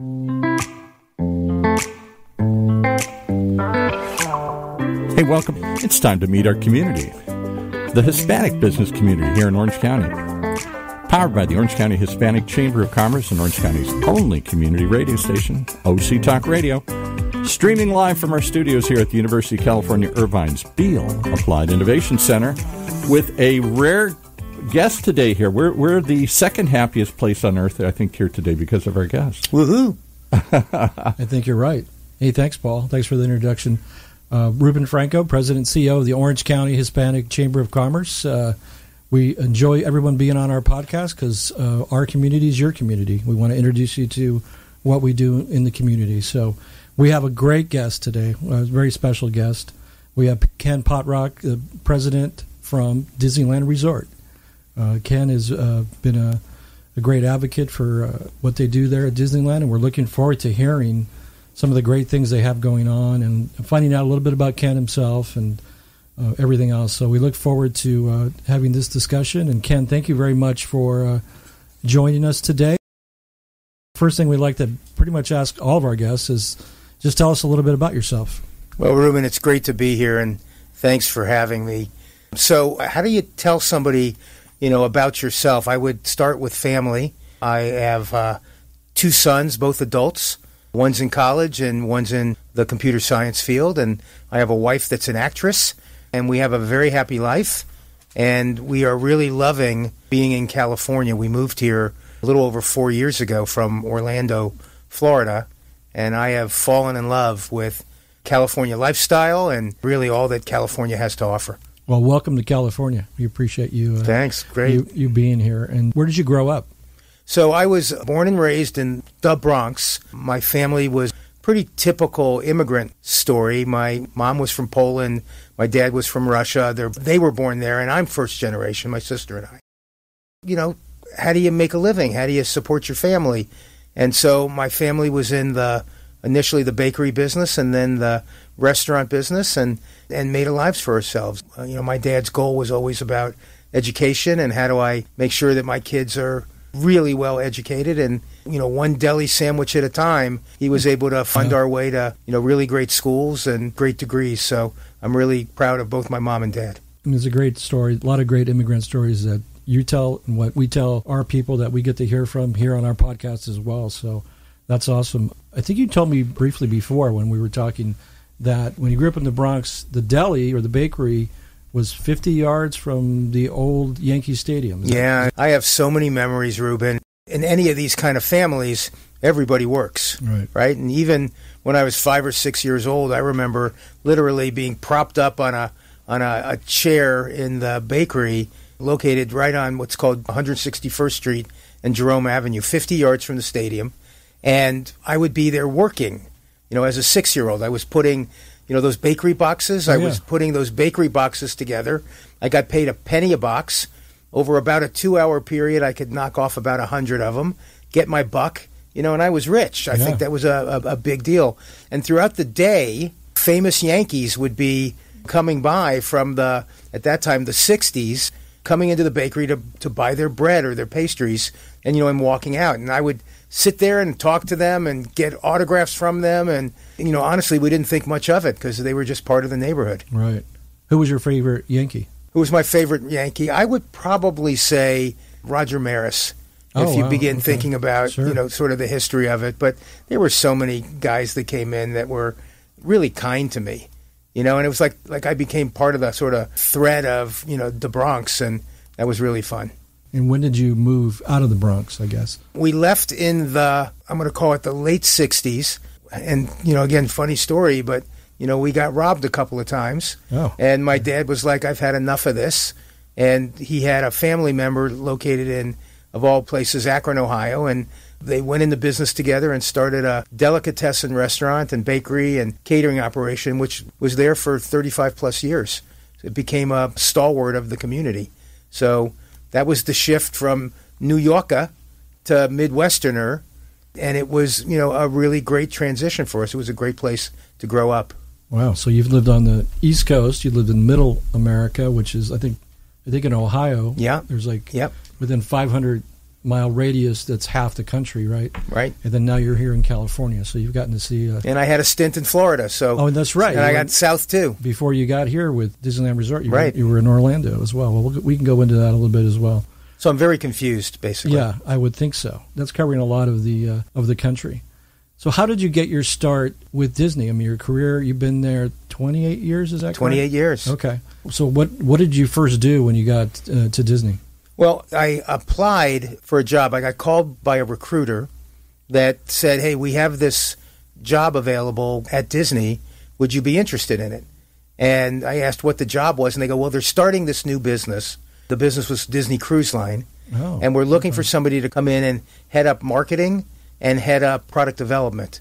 Hey, welcome. It's time to meet our community, the Hispanic business community here in Orange County. Powered by the Orange County Hispanic Chamber of Commerce and Orange County's only community radio station, OC Talk Radio. Streaming live from our studios here at the University of California Irvine's Beall Applied Innovation Center with a rare guest today here. We're, we're the second happiest place on earth, I think, here today because of our guest. Woohoo! I think you're right. Hey, thanks, Paul. Thanks for the introduction. Uh, Ruben Franco, President and CEO of the Orange County Hispanic Chamber of Commerce. Uh, we enjoy everyone being on our podcast because uh, our community is your community. We want to introduce you to what we do in the community. So we have a great guest today, a very special guest. We have Ken Potrock, the president from Disneyland Resort. Uh, Ken has uh, been a, a, great advocate for uh, what they do there at Disneyland, and we're looking forward to hearing some of the great things they have going on and finding out a little bit about Ken himself and uh, everything else. So we look forward to uh, having this discussion. And Ken, thank you very much for uh, joining us today. First thing we'd like to pretty much ask all of our guests is just tell us a little bit about yourself. Well, Ruben, it's great to be here, and thanks for having me. So, how do you tell somebody, you know, about yourself? I would start with family. I have uh, two sons, both adults. One's in college and one's in the computer science field. And I have a wife that's an actress, and we have a very happy life. And we are really loving being in California. We moved here a little over four years ago from Orlando, Florida. And I have fallen in love with California lifestyle and really all that California has to offer. Well, welcome to California. We appreciate you. Uh, Thanks. Great. You, you being here. And where did you grow up? So I was born and raised in the Bronx. My family was pretty typical immigrant story. My mom was from Poland, my dad was from Russia. They're, they were born there, and I'm first generation, my sister and I. You know, how do you make a living? How do you support your family? And so my family was in the initially the bakery business and then the restaurant business and and made a lives for ourselves. Uh, you know, my dad's goal was always about education and how do I make sure that my kids are really well educated. And you know one deli sandwich at a time he was able to fund our way to you know really great schools and great degrees. So i'm really proud of both my mom and dad. It's a great story a lot of great immigrant stories that you tell and what we tell our people that we get to hear from here on our podcast as well. So that's awesome. I think you told me briefly before when we were talking that when you grew up in the bronx the deli or the bakery was 50 yards from the old Yankee Stadium. Yeah, I have so many memories, Ruben. In any of these kind of families, everybody works, right? Right, and even when I was five or six years old, I remember literally being propped up on a on a, a chair in the bakery located right on what's called 161st Street and Jerome Avenue, 50 yards from the stadium, and I would be there working. You know, as a six year old, I was putting you know those bakery boxes. Oh, I yeah. was putting those bakery boxes together. I got paid a penny a box. Over about a two-hour period, I could knock off about a hundred of them, get my buck. You know, and I was rich. I Yeah. think that was a, a, a big deal. And throughout the day, famous Yankees would be coming by from the at that time the '60s, coming into the bakery to to buy their bread or their pastries, and you know, I'm walking out. And I would sit there and talk to them and get autographs from them. And, you know, honestly, we didn't think much of it because they were just part of the neighborhood. Right. Who was your favorite Yankee? Who was my favorite Yankee? I would probably say Roger Maris. Oh, if you wow. begin Okay. thinking about, Sure. you know, sort of the history of it. But there were so many guys that came in that were really kind to me. You know, and it was like like I became part of the sort of thread of, you know, the Bronx and that was really fun. And when did you move out of the Bronx, I guess? we left in the I'm going to call it the late 60s and you know again funny story but you know we got robbed a couple of times. Oh. and my dad was like I've had enough of this. And he had a family member located in of all places Akron Ohio. And they went into business together and started a delicatessen restaurant and bakery and catering operation which was there for 35 plus years. It became a stalwart of the community. So that was the shift from New Yorker to Midwesterner, and it was you know a really great transition for us. It was a great place to grow up. Wow. So you've lived on the East Coast. You lived in Middle America, which is, I think, I think in Ohio. Yeah. There's like Yep. within 500 mile radius that's half the country, right? Right. And then now you're here in California, so you've gotten to see. Uh, And I had a stint in Florida, so oh, that's right. and I You got south too. before you got here with Disneyland Resort, you, Right. were, you were in Orlando as well. Well, we'll- we can go into that a little bit as well. So I'm very confused, basically. Yeah, I would think so. That's covering a lot of the uh, of the country. So, how did you get your start with Disney? I mean, your career, you've been there 28 years, is that correct? 28 years. Okay. So, what what did you first do when you got uh, to Disney? Well, I applied for a job. I got called by a recruiter that said, "Hey, we have this job available at Disney. Would you be interested in it?" And I asked what the job was, and they go, "Well, they're starting this new business. The business was Disney Cruise Line, Oh, and we're looking for somebody to come in and head up marketing and head up product development."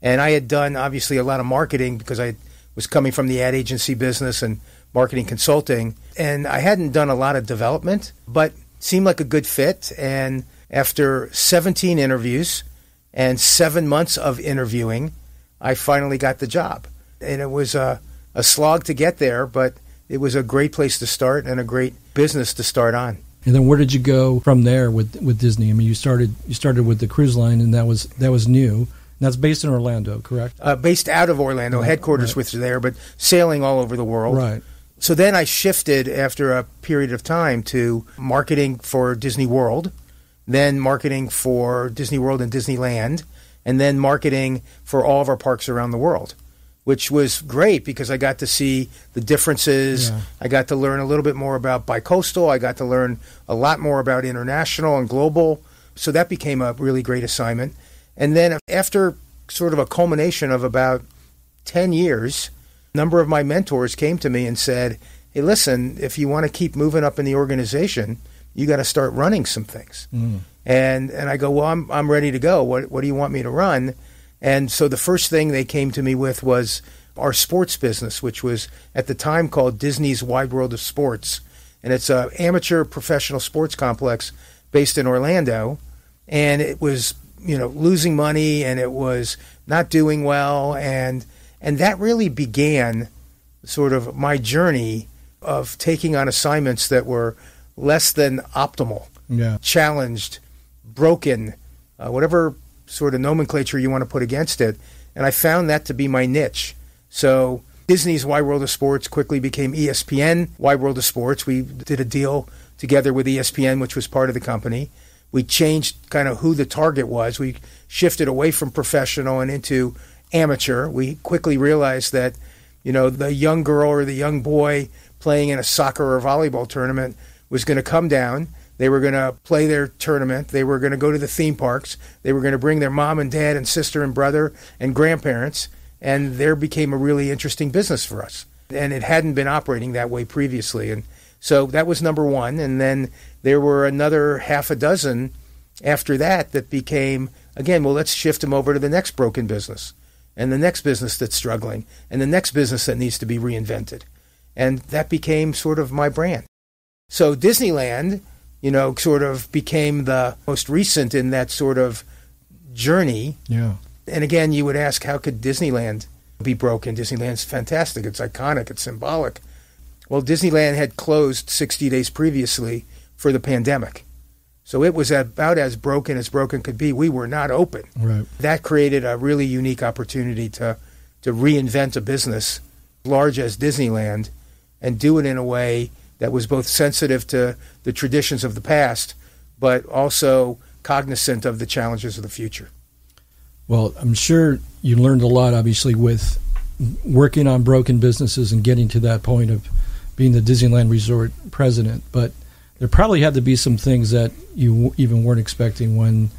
And I had done obviously a lot of marketing because I was coming from the ad agency business and marketing consulting, and I hadn't done a lot of development, but seemed like a good fit. And after 17 interviews and seven months of interviewing, I finally got the job. And it was a, a slog to get there, but it was a great place to start and a great business to start on. And then where did you go from there with with Disney? I mean, you started you started with the cruise line, and that was that was new. And that's based in Orlando, correct? Uh, based out of Orlando, headquarters right. was there, but sailing all over the world. Right. So then I shifted after a period of time to marketing for Disney World, then marketing for Disney World and Disneyland, and then marketing for all of our parks around the world, which was great because I got to see the differences. Yeah. I got to learn a little bit more about bicoastal. I got to learn a lot more about international and global. So that became a really great assignment. And then after sort of a culmination of about 10 years, number of my mentors came to me and said, Hey, listen, if you want to keep moving up in the organization, you got to start running some things. Mm. And and I go, well, I'm I'm ready to go. What what do you want me to run? And so the first thing they came to me with was our sports business, which was at the time called Disney's Wide World of Sports, and it's a amateur professional sports complex based in Orlando, and it was you know losing money and it was not doing well, and and that really began sort of my journey of taking on assignments that were less than optimal Yeah. challenged, broken, uh, whatever sort of nomenclature you want to put against it. And I found that to be my niche. So Disney's Wide World of Sports quickly became ESPN Wide World of Sports. We did a deal together with ESPN, which was part of the company. We changed kind of who the target was. We shifted away from professional and into amateur. We quickly realized that, you know, the young girl or the young boy playing in a soccer or volleyball tournament was going to come down. They were going to play their tournament. They were going to go to the theme parks. They were going to bring their mom and dad and sister and brother and grandparents. And there became a really interesting business for us. And it hadn't been operating that way previously. And so that was number one. And then there were another half a dozen after that that became, again, well, let's shift them over to the next broken business and the next business that's struggling and the next business that needs to be reinvented. And that became sort of my brand. So Disneyland, you know, sort of became the most recent in that sort of journey. Yeah. And again, you would ask, how could Disneyland be broken? Disneyland's fantastic. It's iconic. It's symbolic. Well, Disneyland had closed 60 days previously for the pandemic. So it was about as broken as broken could be. We were not open. Right. That created a really unique opportunity to, to reinvent a business large as Disneyland and do it in a way that was both sensitive to the traditions of the past, but also cognizant of the challenges of the future. Well, I'm sure you learned a lot, obviously, with working on broken businesses and getting to that point of being the Disneyland Resort president. But there probably had to be some things that you w- even weren't expecting when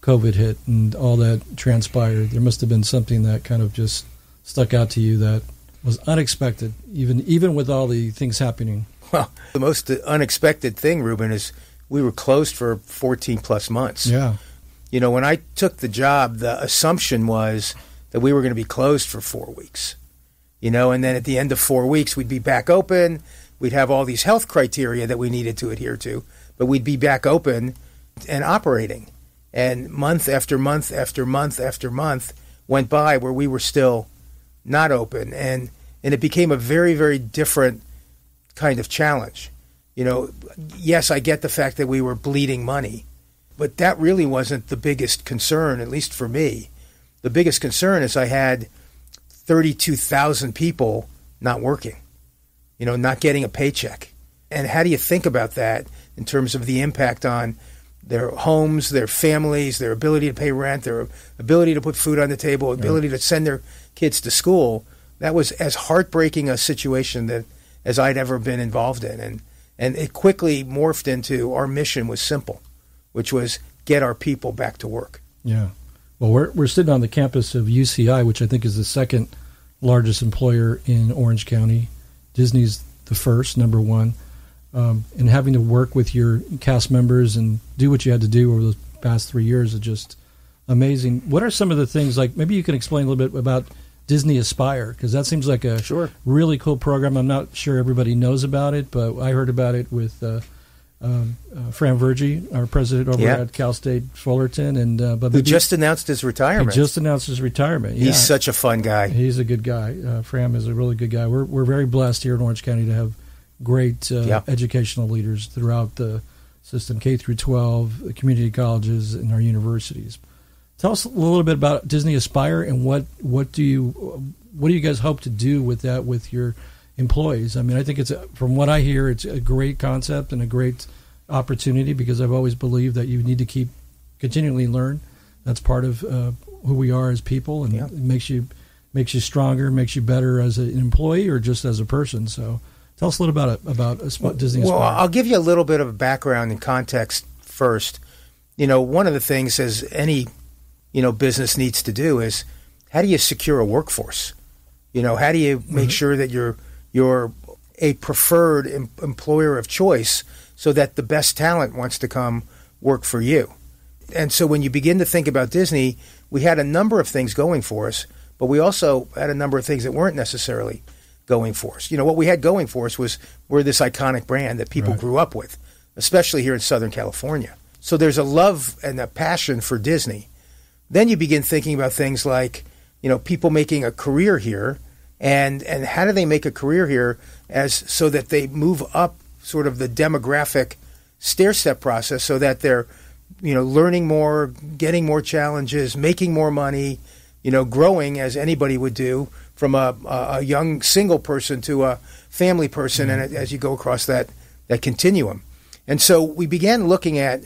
COVID hit and all that transpired. There must have been something that kind of just stuck out to you that was unexpected, even even with all the things happening. Well, the most unexpected thing, Ruben, is we were closed for 14 plus months. Yeah. You know, when I took the job, the assumption was that we were going to be closed for four weeks. You know, and then at the end of four weeks, we'd be back open. We'd have all these health criteria that we needed to adhere to, but we'd be back open and operating. And month after month after month after month went by where we were still not open. And, and it became a very, very different kind of challenge. You know, yes, I get the fact that we were bleeding money, But that really wasn't the biggest concern, at least for me. The biggest concern is I had 32,000 people not working, you know, not getting a paycheck. And how do you think about that in terms of the impact on their homes, their families, their ability to pay rent, their ability to put food on the table, ability yeah. to send their kids to school? That was as heartbreaking a situation that as I'd ever been involved in. And, and it quickly morphed into our mission was simple, which was get our people back to work. Yeah. Well, we're, we're sitting on the campus of UCI, which I think is the second largest employer in Orange County. Disney's the first, number one. Um, and having to work with your cast members and do what you had to do over the past three years is just amazing. What are some of the things like? Maybe you can explain a little bit about Disney Aspire because that seems like a sure. really cool program. I'm not sure everybody knows about it, but I heard about it with uh, um, uh, Fram Virjee, our president over yeah. at Cal State Fullerton, and uh, but who just announced his retirement. just announced his retirement. Yeah. He's such a fun guy. He's a good guy. Uh, Fram is a really good guy. We're we're very blessed here in Orange County to have great uh, yeah. educational leaders throughout the system, K through 12, community colleges, and our universities. Tell us a little bit about Disney Aspire and what what do you what do you guys hope to do with that with your employees? I mean, I think it's a, from what I hear, it's a great concept and a great opportunity because I've always believed that you need to keep continually learn. That's part of uh, who we are as people, and yeah. it makes you makes you stronger, makes you better as an employee or just as a person. So, tell us a little about it, about Disney. Well, I'll give you a little bit of a background and context first. You know, one of the things as any you know business needs to do is how do you secure a workforce? You know, how do you make mm-hmm. sure that you're you're a preferred em- employer of choice so that the best talent wants to come work for you? And so when you begin to think about Disney, we had a number of things going for us, but we also had a number of things that weren't necessarily going for us. You know, what we had going for us was we're this iconic brand that people right. grew up with, especially here in Southern California. So there's a love and a passion for Disney then you begin thinking about things like, you know, people making a career here, and and how do they make a career here as so that they move up sort of the demographic stair step process, so that they're, you know, learning more, getting more challenges, making more money, you know, growing as anybody would do from a, a young single person to a family person, mm-hmm. and as you go across that that continuum. And so we began looking at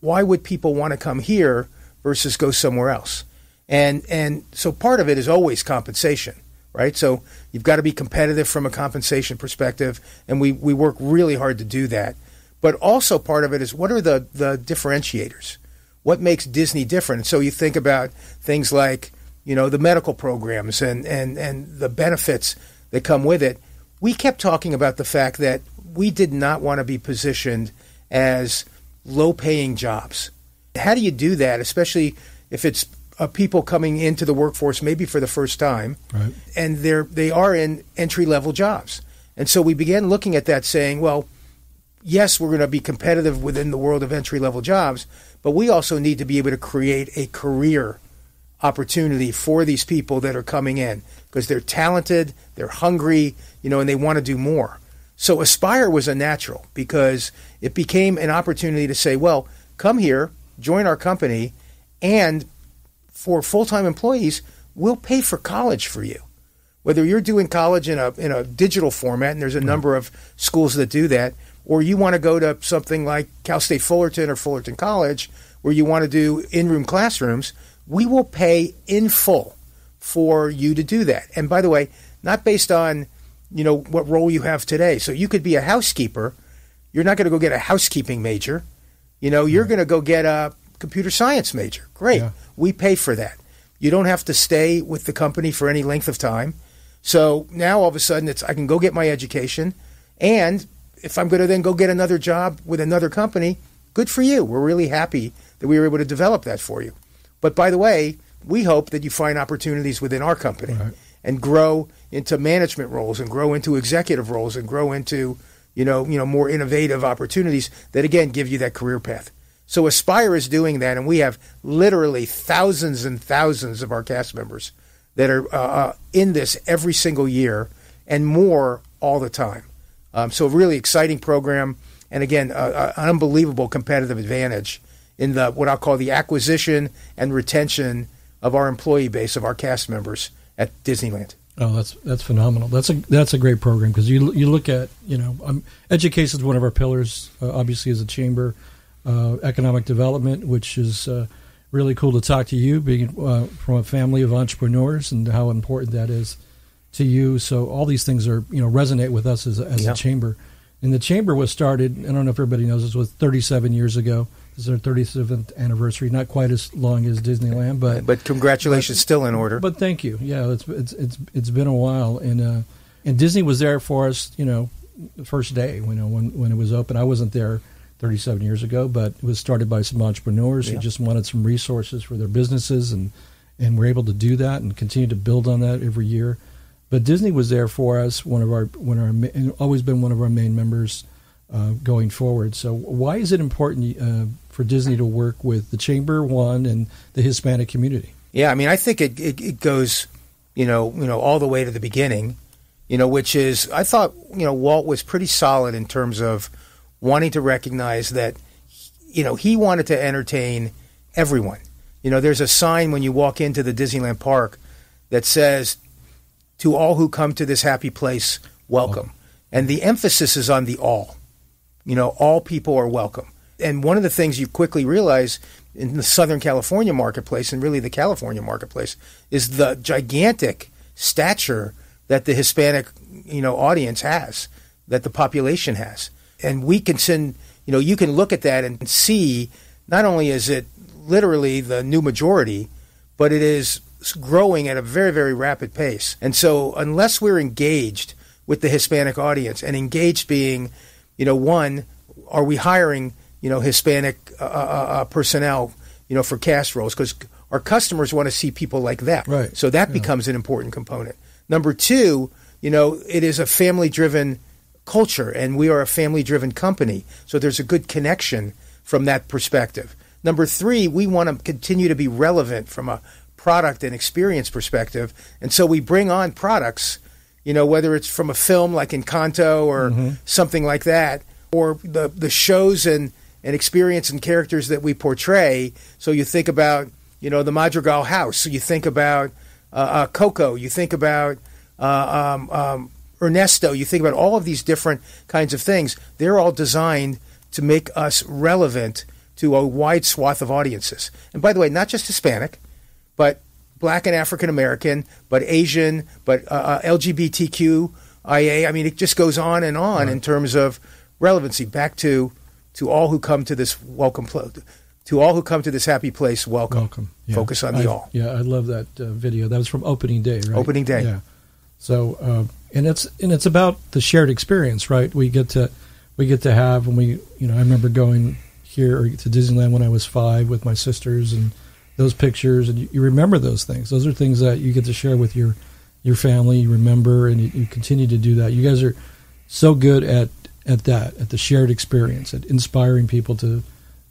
why would people want to come here versus go somewhere else. And and so part of it is always compensation, right? So you've got to be competitive from a compensation perspective, and we, we work really hard to do that. But also part of it is what are the, the differentiators? What makes Disney different? So you think about things like, you know, the medical programs and, and, and the benefits that come with it. We kept talking about the fact that we did not want to be positioned as low paying jobs. How do you do that, especially if it's uh, people coming into the workforce maybe for the first time, right. and they're they are in entry level jobs, and so we began looking at that, saying, well, yes, we're going to be competitive within the world of entry level jobs, but we also need to be able to create a career opportunity for these people that are coming in because they're talented, they're hungry, you know, and they want to do more. So Aspire was a natural because it became an opportunity to say, well, come here, join our company, and for full time employees, we'll pay for college for you. Whether you're doing college in a in a digital format, and there's a number of schools that do that, or you want to go to something like Cal State Fullerton or Fullerton College, where you want to do in room classrooms, we will pay in full for you to do that. And by the way, not based on you know what role you have today. So you could be a housekeeper. You're not going to go get a housekeeping major. You know, you're going to go get a computer science major. Great. Yeah. We pay for that. You don't have to stay with the company for any length of time. So now all of a sudden it's I can go get my education and if I'm going to then go get another job with another company, good for you. We're really happy that we were able to develop that for you. But by the way, we hope that you find opportunities within our company right. and grow into management roles and grow into executive roles and grow into you know, you know, more innovative opportunities that again give you that career path. So Aspire is doing that, and we have literally thousands and thousands of our cast members that are uh, uh, in this every single year, and more all the time. Um, so, a really exciting program, and again, an unbelievable competitive advantage in the what I'll call the acquisition and retention of our employee base of our cast members at Disneyland. Oh, that's that's phenomenal. That's a that's a great program because you you look at you know um, education is one of our pillars. Uh, obviously, as a chamber, uh, economic development, which is uh, really cool to talk to you, being uh, from a family of entrepreneurs, and how important that is to you. So all these things are you know resonate with us as, as Yeah. a chamber. And the chamber was started. I don't know if everybody knows this was 37 years ago. This is our 37th anniversary. Not quite as long as Disneyland, but But congratulations, still in order. but thank you. Yeah, it's it's it's it's been a while, and uh, and Disney was there for us. You know, the first day. You know, when when it was open, I wasn't there 37 years ago, but it was started by some entrepreneurs Yeah. who just wanted some resources for their businesses, and and we're able to do that and continue to build on that every year. But Disney was there for us, one of our one of our and always been one of our main members uh, going forward. So why is it important uh, for Disney to work with the Chamber One and the Hispanic community? Yeah, I mean, I think it, it, it goes, you know, you know, all the way to the beginning, you know, which is I thought, you know, Walt was pretty solid in terms of wanting to recognize that, you know, he wanted to entertain everyone. You know, there's a sign when you walk into the Disneyland park that says, "To all who come to this happy place, welcome," and the emphasis is on the all. You know, all people are welcome. And one of the things you quickly realize in the Southern California marketplace and really the California marketplace is the gigantic stature that the Hispanic, you know, audience has, that the population has. And we can send, you know, you can look at that and see not only is it literally the new majority, but it is growing at a very, very rapid pace. And so unless we're engaged with the Hispanic audience and engaged being, you know, one, are we hiring, you know, Hispanic uh, uh, uh, personnel, you know, for cast roles? Because our customers want to see people like that. Right. So that Yeah. becomes an important component. Number two, you know, it is a family driven culture and we are a family driven company. So there's a good connection from that perspective. Number three, we want to continue to be relevant from a product and experience perspective. And so we bring on products, you know, whether it's from a film like Encanto or something like that, or the, the shows and, and experience and characters that we portray. So you think about, you know, the Madrigal House. So you think about uh, uh, Coco. You think about uh, um, um, Ernesto. You think about all of these different kinds of things. They're all designed to make us relevant to a wide swath of audiences. And by the way, not just Hispanic, but Black and African American, but Asian, but uh, uh, LGBTQIA. I mean, it just goes on and on in terms of relevancy. Back to to all who come to this welcome pl- to all who come to this happy place. Welcome. Welcome. Yeah. Focus on the I- all. Yeah, I love that uh, video. That was from opening day, right? Opening day. Yeah. So, uh, and it's and it's about the shared experience, right? We get to we get to have when we, you know, I remember going here to Disneyland when I was five with my sisters, and those pictures, and you, you remember those things. Those are things that you get to share with your your family. You remember, and you, you continue to do that. You guys are so good at at that, at the shared experience, at inspiring people to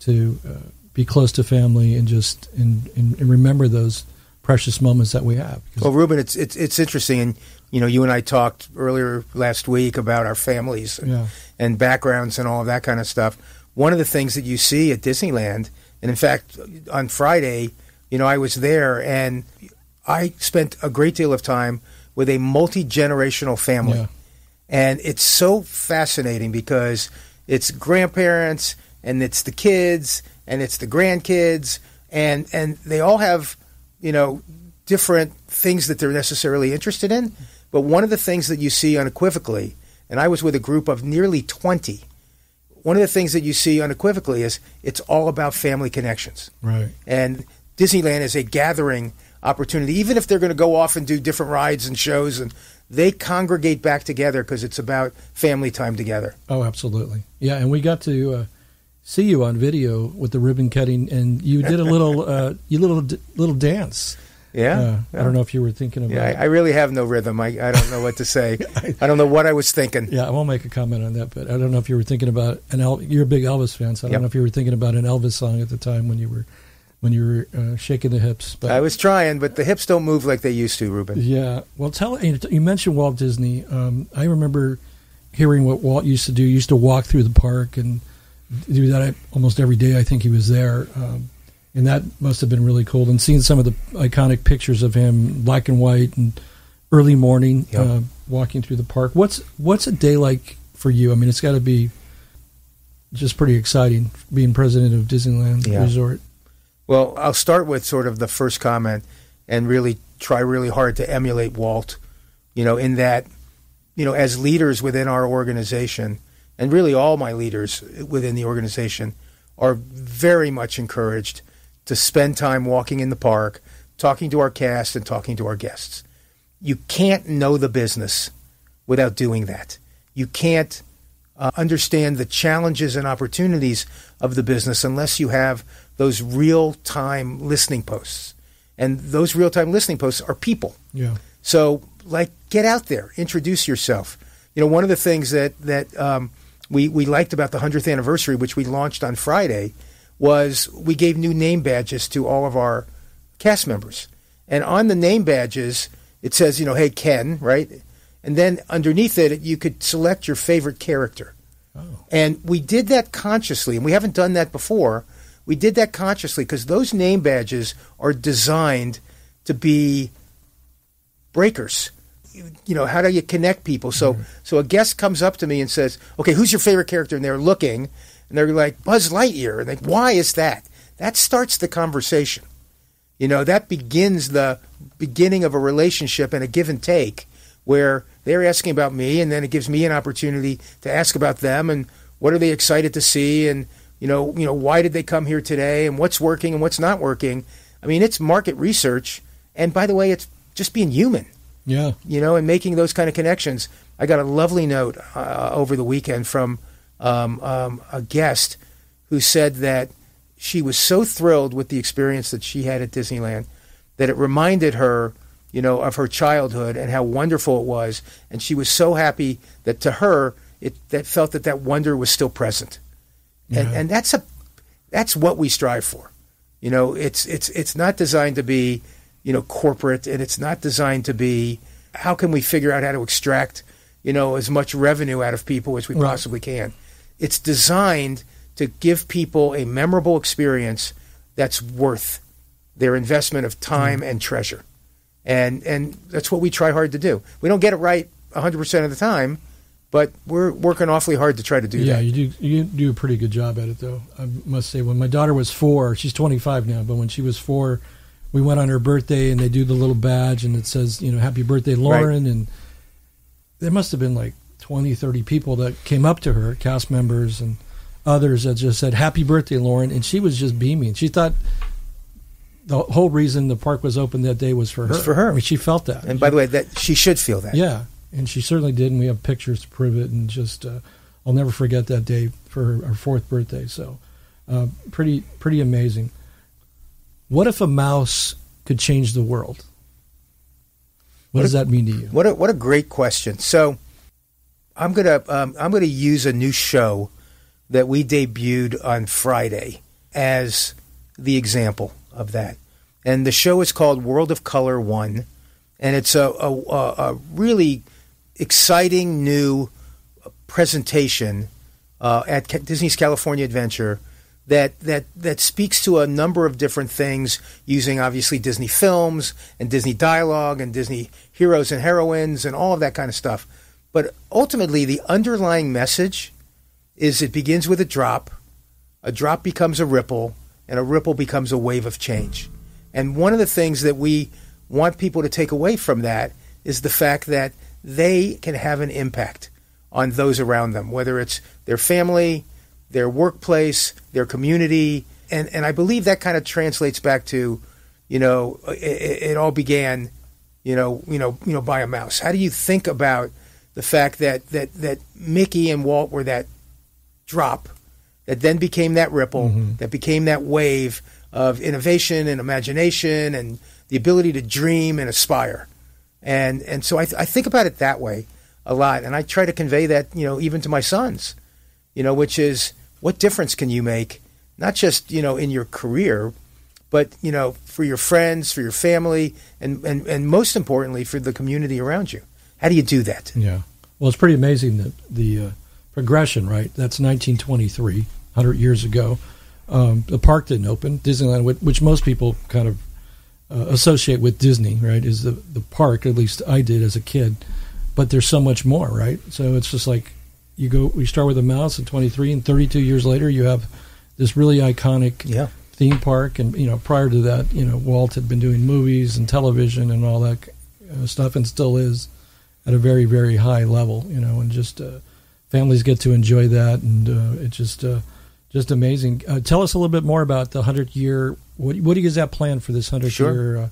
to uh, be close to family and just and, and, and remember those precious moments that we have. Well, Ruben, it's it's it's interesting, and you know, you and I talked earlier last week about our families yeah, and backgrounds and all of that kind of stuff. One of the things that you see at Disneyland, and in fact, on Friday, you know, I was there and I spent a great deal of time with a multi generational family. Yeah. And it's so fascinating because it's grandparents and it's the kids and it's the grandkids and and they all have, you know, different things that they're necessarily interested in. But one of the things that you see unequivocally, and I was with a group of nearly 20, one of the things that you see unequivocally is it's all about family connections. right. And Disneyland is a gathering opportunity, even if they're going to go off and do different rides and shows, and they congregate back together because it's about family time together. Oh, absolutely. Yeah, and we got to uh, see you on video with the ribbon cutting, and you did a little, uh, you little little dance. Uh, I don't know if you were thinking about. Yeah, I, I really have no rhythm. I, I don't know what to say. I don't know what I was thinking. Yeah, I won't make a comment on that, but I don't know if you were thinking about an El- you're a big Elvis fan, so I don't Yep. know if you were thinking about an Elvis song at the time when you were when you were uh, shaking the hips. But I was trying, but the hips don't move like they used to, Ruben. yeah, well, tell you you mentioned Walt Disney. Um, I remember hearing what Walt used to do. He used to walk through the park and do that almost every day. I think he was there, um, and that must have been really cool. And seeing some of the iconic pictures of him, black and white, and early morning, Yep. uh, walking through the park. What's what's a day like for you? I mean, it's got to be just pretty exciting being president of Disneyland Yeah. Resort. Well, I'll start with sort of the first comment and really try really hard to emulate Walt, you know, in that, you know, as leaders within our organization, and really all my leaders within the organization are very much encouraged to spend time walking in the park, talking to our cast and talking to our guests. You can't know the business without doing that. You can't uh, understand the challenges and opportunities of the business unless you have those real time listening posts. And those real time listening posts are people. Yeah. So, like, get out there, introduce yourself. You know, one of the things that that um, we we liked about the hundredth anniversary, which we launched on Friday, was we gave new name badges to all of our cast members, and on the name badges it says, you know, hey Ken, right, and then underneath it you could select your favorite character. Oh. And we did that consciously, and we haven't done that before. We did that consciously because those name badges are designed to be breakers. You, you know, how do you connect people? So, mm-hmm. so a guest comes up to me and says, "Okay, who's your favorite character?" And they're looking, and they're like, "Buzz Lightyear." And like, why is that? That starts the conversation. You know, that begins the beginning of a relationship and a give and take where they're asking about me and then it gives me an opportunity to ask about them and what are they excited to see and you know, you know, why did they come here today and what's working and what's not working. I mean, it's market research and by the way, it's just being human Yeah. you know, and making those kind of connections. I got a lovely note uh, over the weekend from um, um, a guest who said that she was so thrilled with the experience that she had at Disneyland that it reminded her, you know, of her childhood and how wonderful it was, and she was so happy that to her it that felt that that wonder was still present, and and that's a that's what we strive for. You know, it's it's it's not designed to be, you know, corporate, and it's not designed to be. How can we figure out how to extract, you know, as much revenue out of people as we Right. possibly can? It's designed to give people a memorable experience that's worth their investment of time mm. and treasure, and and that's what we try hard to do. We don't get it right 100 percent of the time, but we're working awfully hard to try to do yeah, that. you do you do a pretty good job at it, though. I must say, when my daughter was four, she's 25 now, but when she was four, we went on her birthday and they do the little badge and it says, you know, "Happy Birthday, Lauren," and there must have been like 20, 30 people that came up to her, cast members and others that just said, "Happy Birthday, Lauren," and she was just beaming. She thought the whole reason the park was open that day was for her. Was for her. I mean, she felt that. And by the way, that she should feel that. Yeah, and she certainly did, and we have pictures to prove it. And just, uh, I'll never forget that day for her, her fourth birthday. So, uh, pretty, pretty amazing. What if a mouse could change the world? What, What does that mean to you? What a, what a great question. So I'm gonna um, I'm gonna use a new show that we debuted on Friday as the example of that, and the show is called World of Color One, and it's a a, a, really exciting new presentation uh, at Disney's California Adventure that that that speaks to a number of different things using obviously Disney films and Disney dialogue and Disney heroes and heroines and all of that kind of stuff. But ultimately, the underlying message is it begins with a drop, a drop becomes a ripple, and a ripple becomes a wave of change. And one of the things that we want people to take away from that is the fact that they can have an impact on those around them, whether it's their family, their workplace, their community, and and I believe that kind of translates back to, you know, it, it all began, you know, you know, you know, by a mouse. How do you think about the fact that that that Mickey and Walt were that drop that then became that ripple, mm-hmm. that became that wave of innovation and imagination and the ability to dream and aspire. And and so I, th- I think about it that way a lot, and I try to convey that you know even to my sons, you know, which is what difference can you make, not just you know in your career, but you know for your friends, for your family, and and, and most importantly for the community around you. How do you do that? Yeah. Well, it's pretty amazing that the uh, progression, right? That's 1923. hundred years ago. Um, the park didn't open. Disneyland, which, which most people kind of uh, associate with Disney, right, is the the park. At least I did as a kid. But there's so much more, right? So it's just like you go. We start with a mouse at 23, and 32 years later, you have this really iconic Yeah. theme park. And you know, prior to that, you know, Walt had been doing movies and television and all that uh, stuff, and still is at a very, very high level. You know, and just uh, families get to enjoy that, and uh, it's just uh, just amazing. Uh, tell us a little bit more about the hundred year. What what guys have planned for this hundred Sure. year? Uh,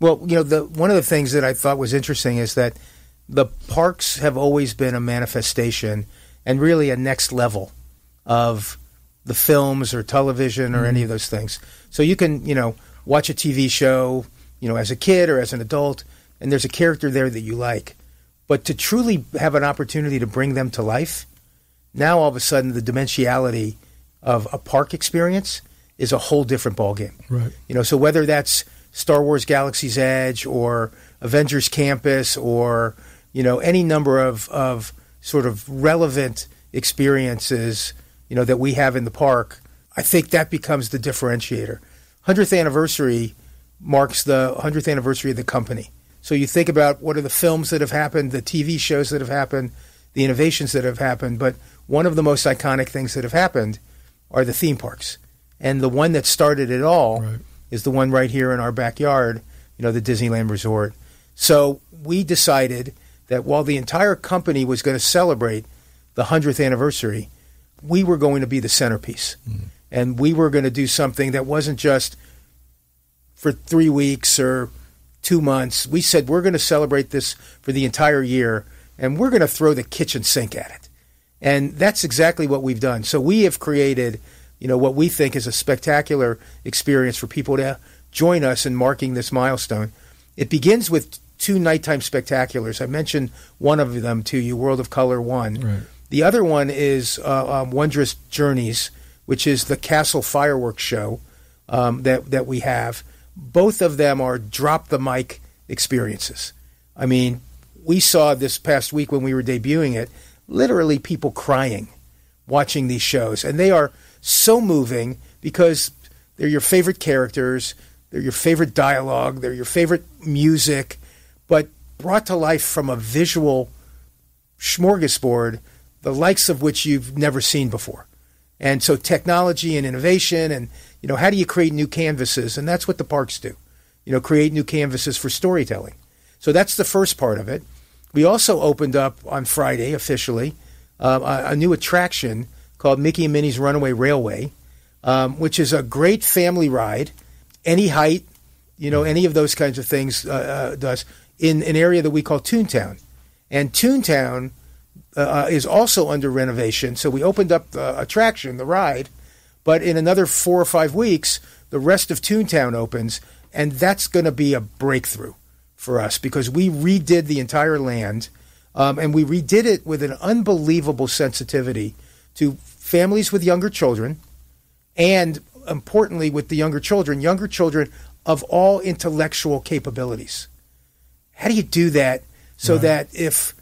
Well, you know, the one of the things that I thought was interesting is that the parks have always been a manifestation and really a next level of the films or television or any of those things. So you can, you know, watch a TV show, you know, as a kid or as an adult, and there's a character there that you like. But to truly have an opportunity to bring them to life, now all of a sudden the dimensionality of a park experience is a whole different ballgame. right. You know, so whether that's Star Wars Galaxy's Edge or Avengers Campus or, you know, any number of, of sort of relevant experiences, you know, that we have in the park, I think that becomes the differentiator. 100th anniversary marks the 100th anniversary of the company. So you think about what are the films that have happened, the TV shows that have happened, the innovations that have happened, but one of the most iconic things that have happened are the theme parks. And the one that started it all Right. is the one right here in our backyard, you know, the Disneyland Resort. So we decided that while the entire company was going to celebrate the 100th anniversary, we were going to be the centerpiece. Mm-hmm. And we were going to do something that wasn't just for three weeks or two months. We said we're going to celebrate this for the entire year and we're going to throw the kitchen sink at it. And that's exactly what we've done. So we have created, you know, what we think is a spectacular experience for people to join us in marking this milestone. It begins with two nighttime spectaculars. I mentioned one of them to you, World of Color 1. Right. The other one is uh, um, Wondrous Journeys, which is the Castle Fireworks show um, that that we have. Both of them are drop the mic experiences. I mean, we saw this past week when we were debuting it, literally people crying watching these shows, and they are so moving because they're your favorite characters, they're your favorite dialogue, they're your favorite music, but brought to life from a visual smorgasbord, the likes of which you've never seen before. And so technology and innovation and you know how do you create new canvases and that's what the parks do. You know, create new canvases for storytelling. So that's the first part of it. We also opened up on Friday officially uh, a, a new attraction called Mickey and Minnie's Runaway Railway, um, which is a great family ride, any height, you know, any of those kinds of things uh, uh, does in an area that we call Toontown. And Toontown uh, is also under renovation. So we opened up the attraction, the ride, but in another four or five weeks, the rest of Toontown opens, and that's going to be a breakthrough for us because we redid the entire land, um, and we redid it with an unbelievable sensitivity to families with younger children, and importantly, with the younger children, younger children of all intellectual capabilities. How do you do that so Right. that if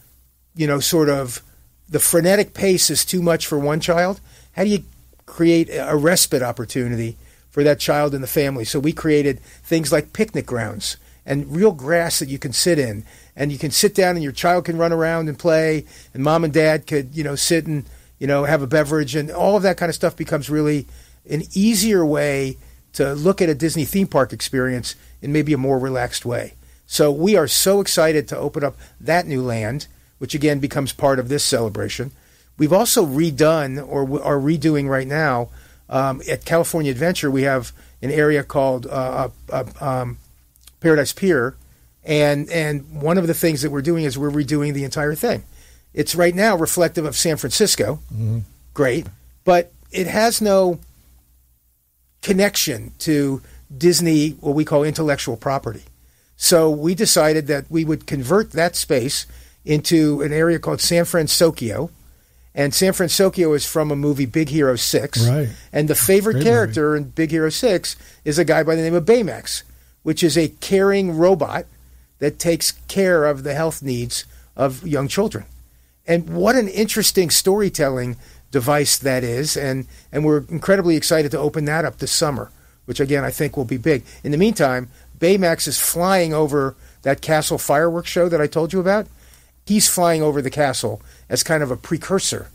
you know, sort of the frenetic pace is too much for one child, how do you create a respite opportunity for that child and the family? So we created things like picnic grounds and real grass that you can sit in. And you can sit down and your child can run around and play, and mom and dad could, you know, sit and, you know, have a beverage, and all of that kind of stuff becomes really an easier way to look at a Disney theme park experience in maybe a more relaxed way. So we are so excited to open up that new land, which again becomes part of this celebration. We've also redone or w- are redoing right now um, at California Adventure. We have an area called uh, uh, uh, um, Paradise Pier, and and one of the things that we're doing is we're redoing the entire thing. It's right now reflective of San Francisco, great, but it has no connection to Disney, what we call intellectual property. So we decided that we would convert that space into an area called San Fransokyo. And San Fransokyo is from a movie Big Hero 6. Right. And the favorite Great character in Big Hero 6 is a guy by the name of Baymax, which is a caring robot that takes care of the health needs of young children. And what an interesting storytelling device that is, and and we're incredibly excited to open that up this summer, which again I think will be big. In the meantime, Baymax is flying over that castle fireworks show that I told you about. He's flying over the castle as kind of a precursor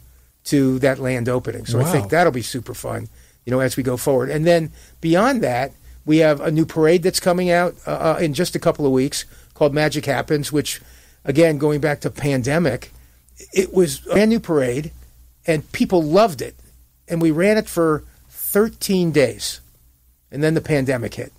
to that land opening. So Wow. I think that'll be super fun, you know, as we go forward. And then beyond that, we have a new parade that's coming out uh, uh, in just a couple of weeks called Magic Happens, which, again, going back to pandemic, it was a brand new parade, and people loved it. And we ran it for 13 days, and then the pandemic hit.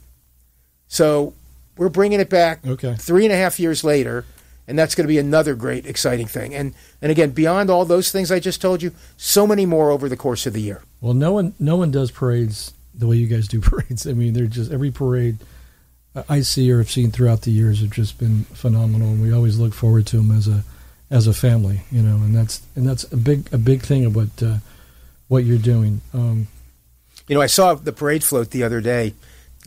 So we're bringing it back Okay. three and a half years later, and that's going to be another great, exciting thing. And and again, beyond all those things I just told you, so many more over the course of the year. Well, no one no one does parades the way you guys do parades. I mean, they're just every parade I see or have seen throughout the years have just been phenomenal, and we always look forward to them as a as a family, you know. And that's and that's a big a big thing what uh, what you're doing. Um, You know, I saw the parade float the other day,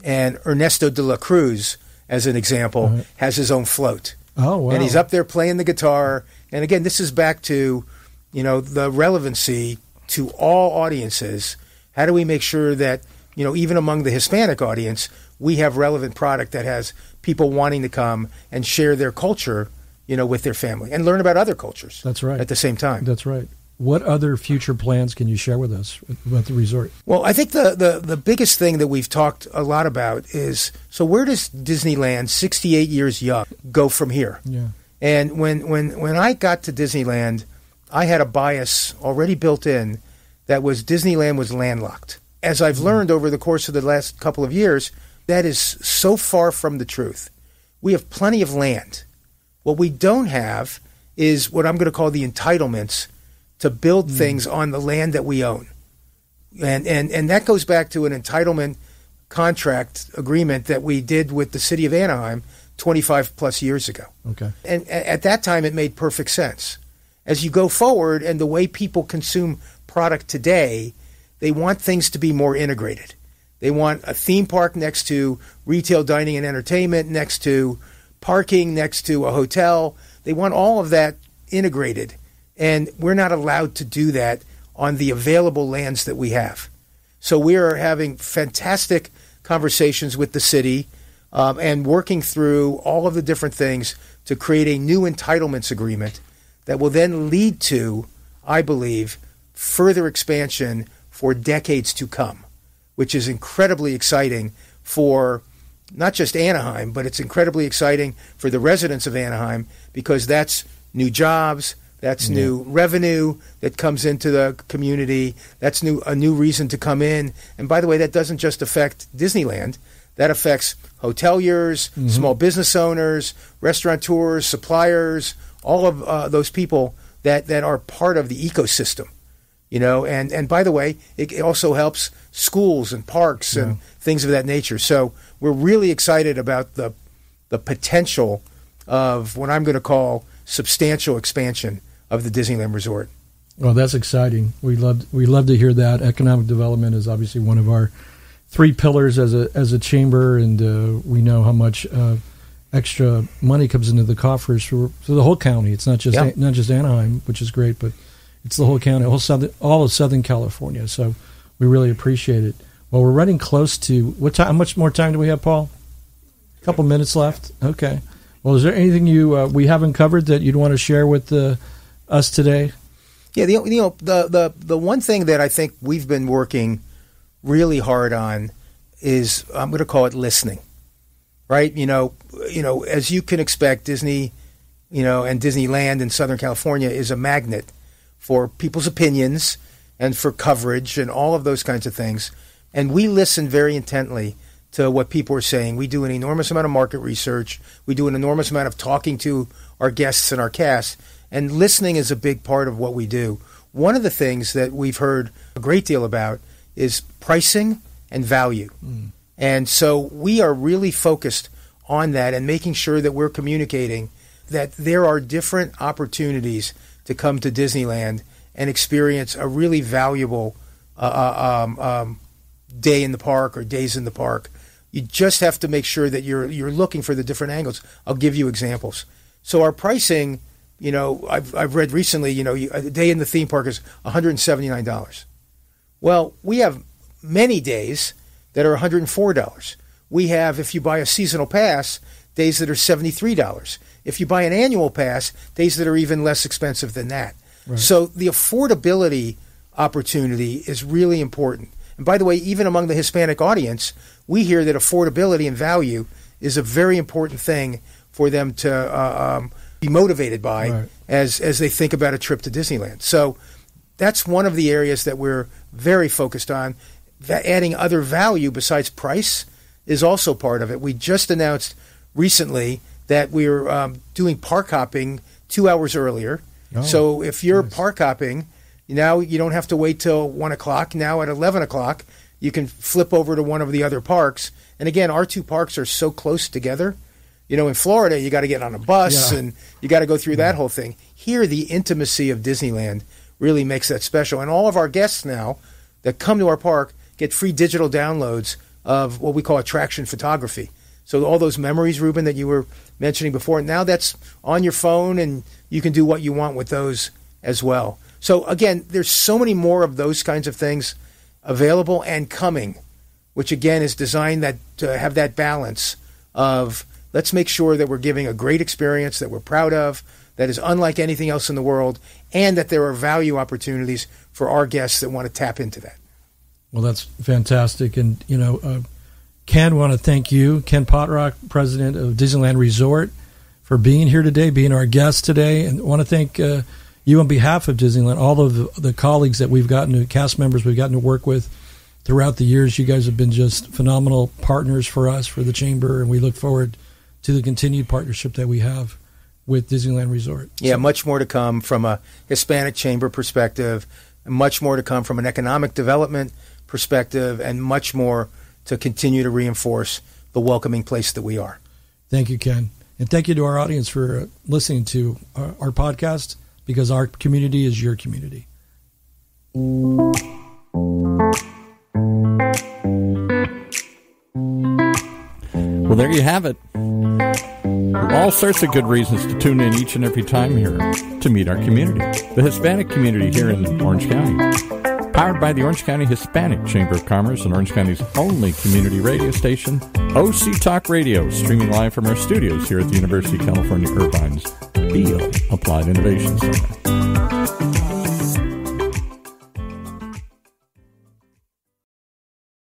and Ernesto de la Cruz, as an example, Uh-huh. has his own float. Oh wow! and he's up there playing the guitar. And again, this is back to, you know, the relevancy to all audiences. How do we make sure that, you know, even among the Hispanic audience, we have relevant product that has people wanting to come and share their culture, you know, with their family and learn about other cultures That's right. at the same time. That's right. What other future plans can you share with us about the resort? Well, I think the, the, the biggest thing that we've talked a lot about is so where does Disneyland, 68 years young, go from here? Yeah. And when, when, when I got to Disneyland, I had a bias already built in that was Disneyland was landlocked. As I've mm-hmm. learned over the course of the last couple of years, that is so far from the truth. We have plenty of land. What we don't have is what I'm going to call the entitlements to build hmm. things on the land that we own. And, and, and that goes back to an entitlement contract agreement that we did with the city of Anaheim 25 plus years ago. Okay. And at that time, it made perfect sense. As you go forward and the way people consume product today, they want things to be more integrated. They want a theme park next to retail dining and entertainment, next to parking, next to a hotel. They want all of that integrated. And we're not allowed to do that on the available lands that we have. So we are having fantastic conversations with the city um, and working through all of the different things to create a new entitlements agreement that will then lead to, I believe, further expansion for decades to come, which is incredibly exciting for not just Anaheim, but it's incredibly exciting for the residents of Anaheim because that's new jobs, that's new revenue that comes into the community, that's new a new reason to come in. And by the way, that doesn't just affect Disneyland. That affects hoteliers, small business owners, restaurateurs, suppliers, all of uh, those people that, that are part of the ecosystem you know? And and by the way it, it also helps schools and parks and things of that nature. So we're really excited about the the potential of what I'm going to call substantial expansion of the Disneyland Resort Well, that's exciting. We love we love to hear that. Economic development is obviously one of our three pillars as a as a chamber, and uh, we know how much uh, extra money comes into the coffers for, for the whole county. It's not just Yeah. not just Anaheim, which is great, but it's the whole county, whole southern, all of Southern California. So we really appreciate it. Well, we're running close to what time? How much more time do we have, Paul? A couple minutes left. Okay. Well, is there anything you uh, we haven't covered that you'd want to share with uh, us today? Yeah, the you know the the the one thing that I think we've been working really hard on is I'm going to call it listening. Right? You know, you know, as you can expect Disney, you know, and Disneyland in Southern California is a magnet for people's opinions and for coverage and all of those kinds of things. And we listen very intently to what people are saying. We do an enormous amount of market research. We do an enormous amount of talking to our guests and our cast. And listening is a big part of what we do. One of the things that we've heard a great deal about is pricing and value. And so we are really focused on that and making sure that we're communicating that there are different opportunities to come to Disneyland and experience a really valuable uh, uh, um, um, day in the park or days in the park. You just have to make sure that you're you're looking for the different angles. I'll give you examples. So our pricing you know, I've, I've read recently, you know, you, a day in the theme park is $179. Well, we have many days that are $104. We have, if you buy a seasonal pass, days that are $73. If you buy an annual pass, days that are even less expensive than that. Right. So the affordability opportunity is really important. And by the way, even among the Hispanic audience, we hear that affordability and value is a very important thing for them to uh, um, be motivated by right. as as they think about a trip to Disneyland. So that's one of the areas that we're very focused on. That adding other value besides price is also part of it. We just announced recently that we're um, doing park hopping two hours earlier. Oh, so if you're nice. park hopping, now you don't have to wait till one o'clock. Now at eleven o'clock, you can flip over to one of the other parks. And again, our two parks are so close together. You know, in Florida, you got to get on a bus yeah. and you got to go through that whole thing. Here, the intimacy of Disneyland really makes that special. And all of our guests now that come to our park get free digital downloads of what we call attraction photography. So all those memories, Ruben, that you were mentioning before, now that's on your phone and you can do what you want with those as well. So again, there's so many more of those kinds of things available and coming, which again is designed that to have that balance of let's make sure that we're giving a great experience that we're proud of, that is unlike anything else in the world, and that there are value opportunities for our guests that want to tap into that. Well, that's fantastic. And, you know, uh, Ken, want to thank you, Ken Potrock, president of Disneyland Resort, for being here today, being our guest today. And want to thank uh, you on behalf of Disneyland, all of the, the colleagues that we've gotten to, cast members we've gotten to work with throughout the years. You guys have been just phenomenal partners for us, for the Chamber, and we look forward – to the continued partnership that we have with Disneyland Resort. Yeah, so. much more to come from a Hispanic Chamber perspective, much more to come from an economic development perspective, and much more to continue to reinforce the welcoming place that we are. Thank you, Ken. And thank you to our audience for uh, listening to our, our podcast because our community is your community. Well, there you have it. All sorts of good reasons to tune in each and every time here to meet our community, the Hispanic community here in Orange County. Powered by the Orange County Hispanic Chamber of Commerce and Orange County's only community radio station, OC Talk Radio, streaming live from our studios here at the University of California Irvine's Beall Applied Innovation Center.